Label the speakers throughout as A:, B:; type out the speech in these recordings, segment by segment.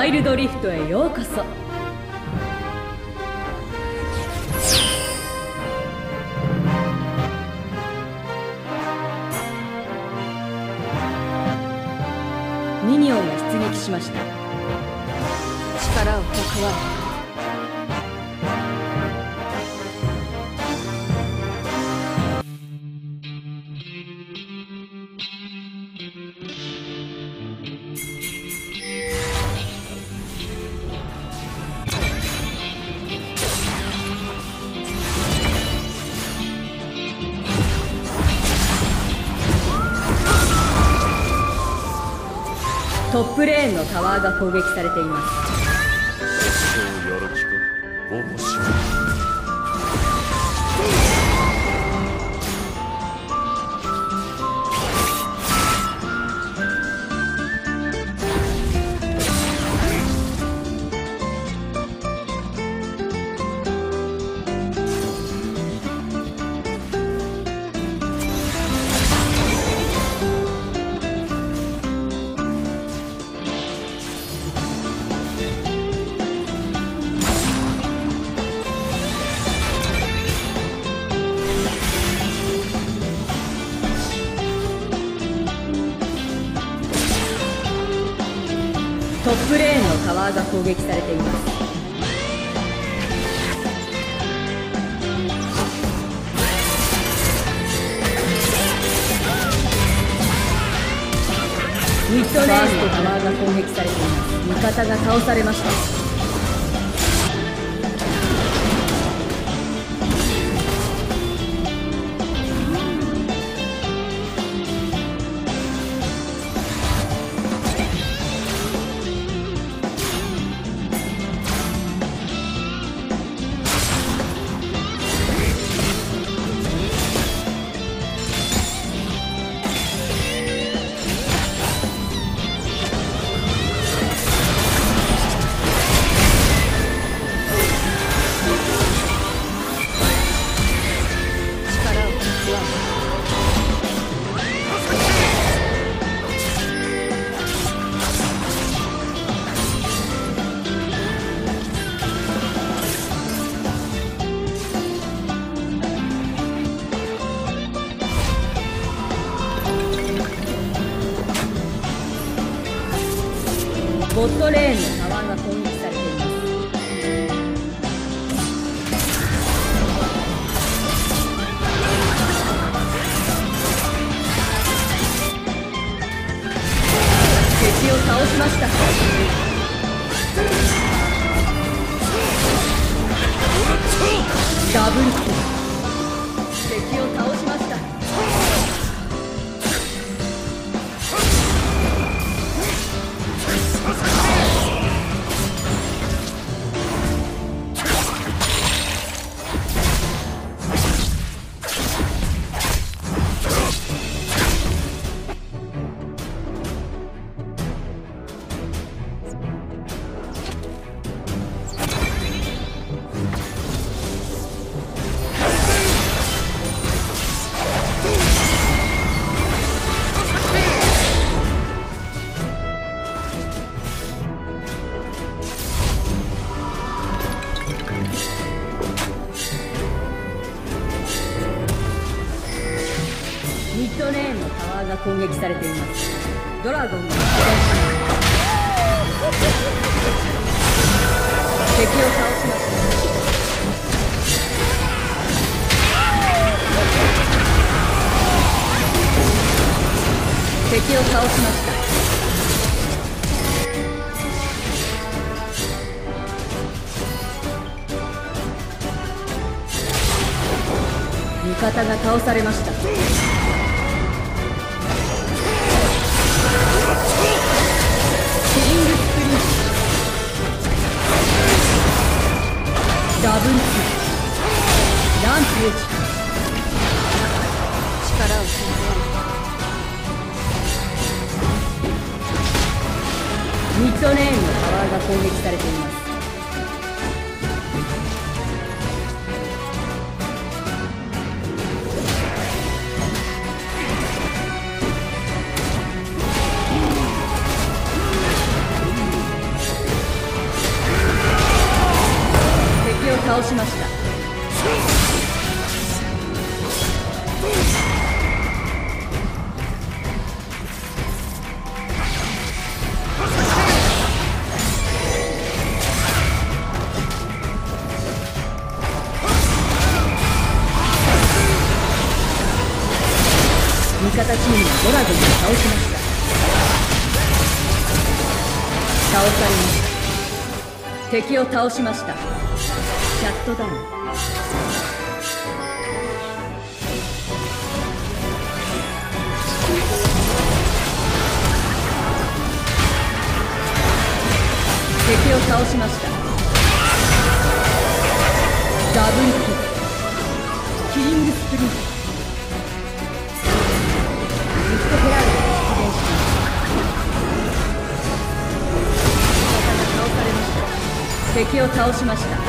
A: ワイルドリフトへようこそ。ミニオンが出撃しました。力を蓄えトップレーンのタワーが攻撃されています。
B: そうやる気か面白い
A: トップレーンのタワーが攻撃されています。ミッドレーンのタワーが攻撃されています。味方が倒されました。ボットレーンのタワーが攻撃されています。敵を倒しました。ダブルキル。ドラゴン。が敵を倒しました。敵を倒しました。味方が倒されました。ダブルキルランプ。エッジ力を蓄えミッドレーンのタワーが攻撃されています。しました。倒されました。敵を倒しました。シャットダウン。敵を倒しました。敵を倒しました。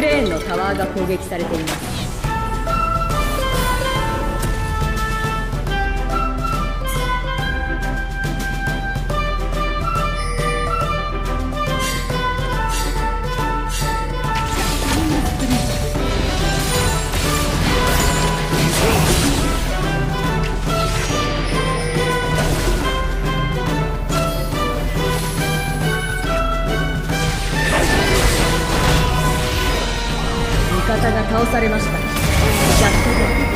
A: レーンのタワーが攻撃されています。倒されました。シャットダウン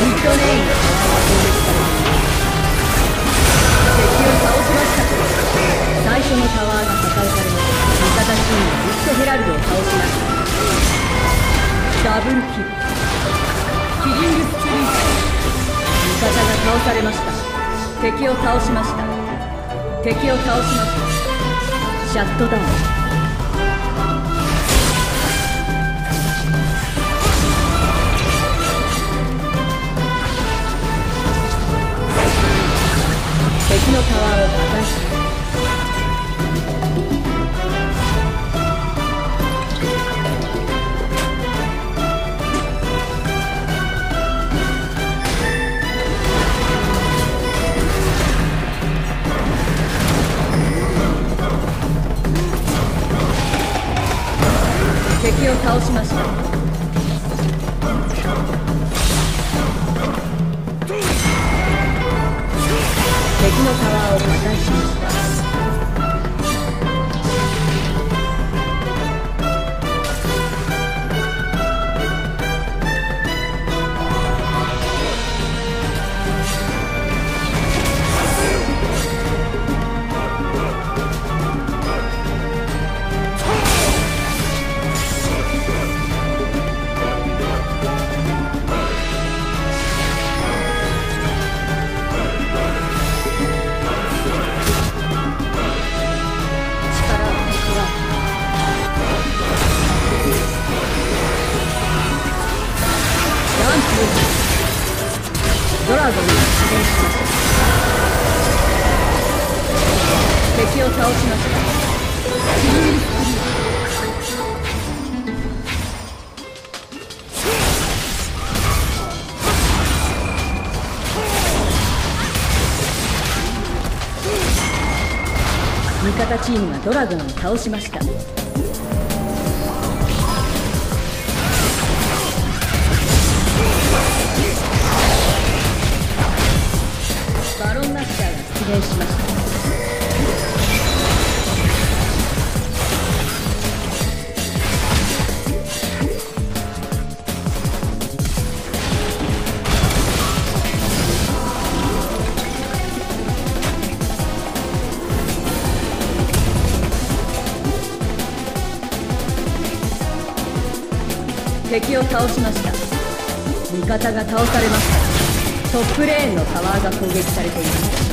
A: ミッドレーン。のタワーが攻撃されています敵を倒しました。最初のタワーが破壊され味方チームがウッドヘラルドを倒しましたダブルキル。キリングスリー味方が倒されました。敵を倒しました。敵を倒しました。シャットダウン。敵を倒しました。敵のタワーを破壊しました。ドラゴンが出現しました敵を倒しました味方チームがドラゴンを倒しました。敵を倒しました。味方が倒されました。トップレーンのタワーが攻撃されています。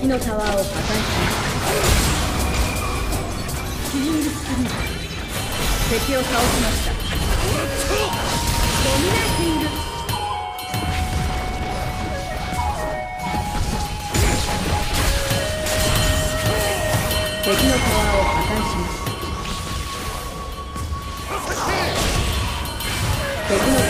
A: 敵のタワーを破壊しますキリングスクリーン敵を倒しました。ドミナティング敵のタワーを破壊します。敵の